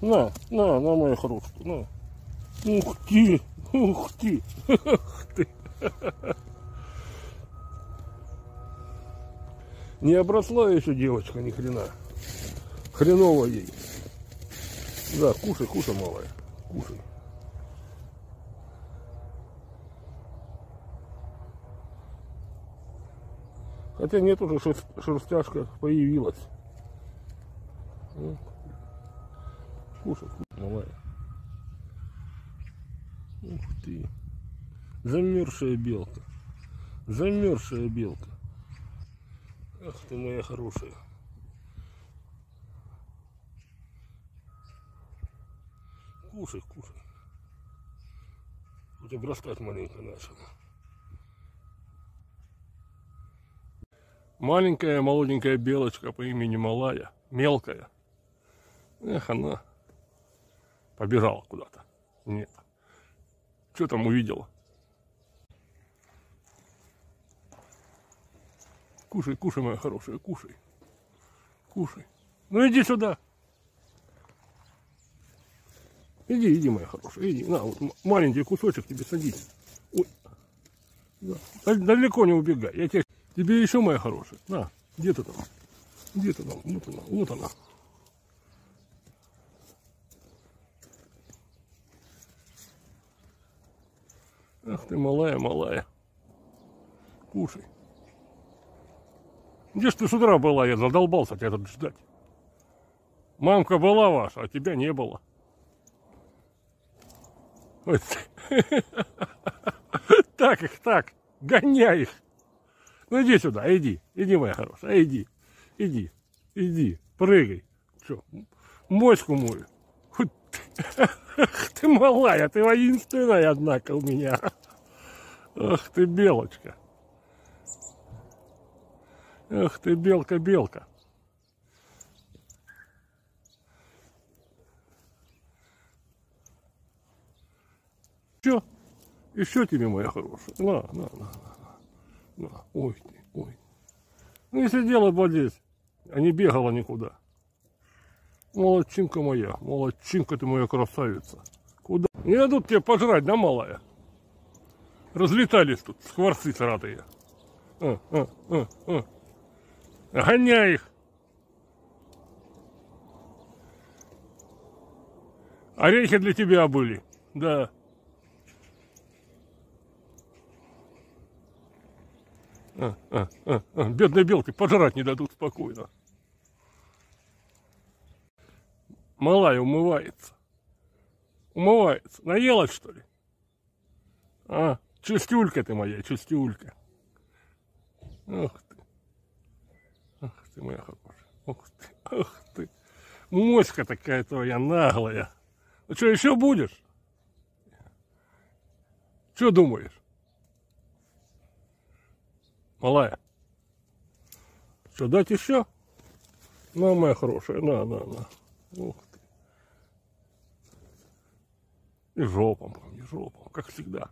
На, на, на мою хрустку, на. Ух ты, ух ты, ух ты. Не обросла еще девочка ни хрена. Хреново ей. Да, кушай, кушай, малая. Кушай. Хотя нет, уже шерст- шерстяшка появилась. Кушай, кушай, малая. Ух ты. Замерзшая белка. Замерзшая белка. Ах ты моя хорошая. Кушай, кушай. Хоть обрастать маленько начала. Маленькая молоденькая белочка по имени Малая, мелкая. Эх, она побежала куда-то. Нет. Что там увидела? Кушай, кушай, моя хорошая, кушай. Кушай. Ну иди сюда. Иди, иди, моя хорошая, иди. На, вот маленький кусочек тебе садись. Ой. Да. Дал- Далеко не убегай. Я тебе... Тебе еще, моя хорошая. На, где ты там? Где ты там? Вот она, вот она. Ах ты, малая, малая. Кушай. Где ж ты с утра была? Я задолбался тебя тут ждать. Мамка была ваша, а тебя не было. Вот. Так их, так. Гоняй их. Ну иди сюда, иди. Иди, моя хорошая, иди. Иди, иди, прыгай. Что, моську мою. Ах ты малая, ты воинственная, однако, у меня. Ах ты, белочка. Ах ты, белка-белка. Все, еще тебе, моя хорошая. На, на, на, на, на. Ой ты, ой. Ну и сидела бы здесь, а не бегала никуда. Молодчинка моя, молодчинка ты моя красавица. Куда? Не дадут тебе пожрать, да, малая? Разлетались тут скворцы сратые. А, а, а, а. Гоняй их. Орехи для тебя были, да. А, а, а, а. Бедной белке пожрать не дадут спокойно. Малая умывается. Умывается. Наелась, что ли? А, чистюлька ты моя, чистюлька. Ах ты. Ах ты моя хорошая. Ах ты, ах ты. Моська такая твоя наглая. Ну что, еще будешь? Что думаешь? Малая. Что, дать еще? На, моя хорошая, на, на, на. Ух ты. И жопом, и жопом, как всегда.